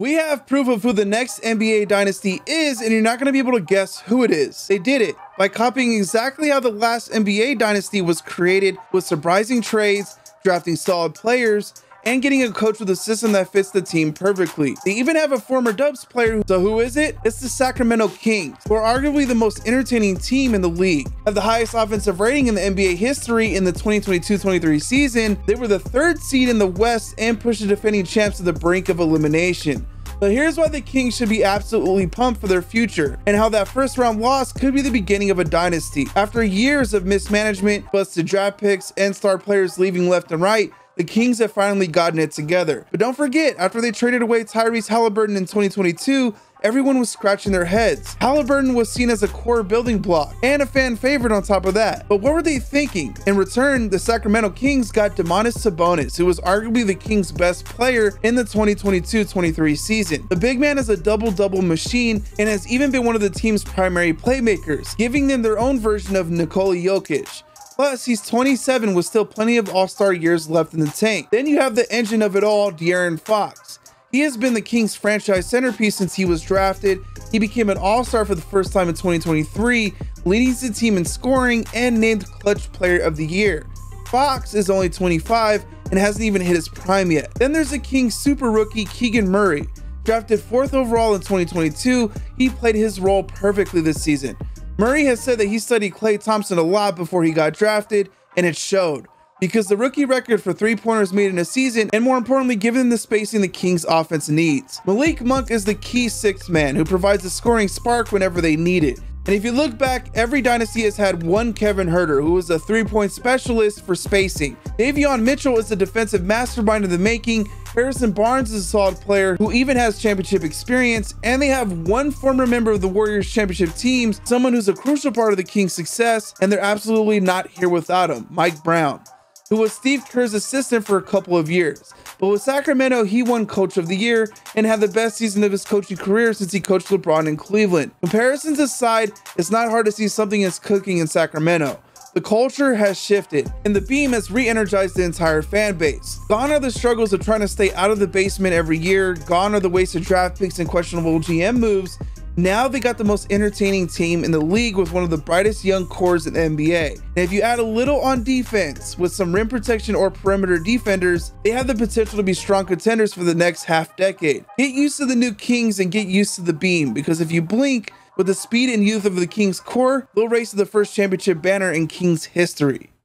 We have proof of who the next NBA dynasty is, and you're not going to be able to guess who it is. They did it by copying exactly how the last NBA dynasty was created with surprising trades, drafting solid players, and getting a coach with a system that fits the team perfectly. They even have a former Dubs player, so who is it? It's the Sacramento Kings, who are arguably the most entertaining team in the league. Have the highest offensive rating in the NBA history in the 2022-23 season. They were the third seed in the West and pushed the defending champs to the brink of elimination. But here's why the Kings should be absolutely pumped for their future, and how that first round loss could be the beginning of a dynasty. After years of mismanagement, busted draft picks, and star players leaving left and right, the Kings have finally gotten it together. But don't forget, after they traded away Tyrese Haliburton in 2022, everyone was scratching their heads. Haliburton was seen as a core building block and a fan favorite on top of that. But what were they thinking? In return, the Sacramento Kings got Domantas Sabonis, who was arguably the Kings' best player in the 2022-23 season. The big man is a double-double machine and has even been one of the team's primary playmakers, giving them their own version of Nikola Jokic. Plus, he's 27 with still plenty of all-star years left in the tank. Then you have the engine of it all, De'Aaron Fox. He has been the Kings franchise centerpiece since he was drafted. He became an all-star for the first time in 2023, leading the team in scoring and named Clutch Player of the Year. Fox is only 25 and hasn't even hit his prime yet. Then there's the Kings super rookie Keegan Murray. Drafted 4th overall in 2022, he played his role perfectly this season. Murray has said that he studied Klay Thompson a lot before he got drafted, and it showed. Because the rookie record for three pointers made in a season, and more importantly, given the spacing the Kings offense needs. Malik Monk is the key sixth man who provides a scoring spark whenever they need it. And if you look back, every dynasty has had one Kevin Huerter, who was a three-point specialist for spacing. Davion Mitchell is a defensive mastermind in the making. Harrison Barnes is a solid player who even has championship experience, and they have one former member of the Warriors championship teams, someone who's a crucial part of the Kings' success, and they're absolutely not here without him, Mike Brown who was Steve Kerr's assistant for a couple of years. But with Sacramento, he won Coach of the Year and had the best season of his coaching career since he coached LeBron in Cleveland. Comparisons aside, it's not hard to see something is cooking in Sacramento. The culture has shifted, and the beam has re-energized the entire fan base. Gone are the struggles of trying to stay out of the basement every year, gone are the wasted draft picks and questionable GM moves, now they got the most entertaining team in the league with one of the brightest young cores in the NBA. And if you add a little on defense with some rim protection or perimeter defenders, they have the potential to be strong contenders for the next half decade. Get used to the new Kings and get used to the beam because if you blink, with the speed and youth of the Kings core, they'll race to the first championship banner in Kings history.